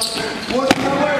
Yeah,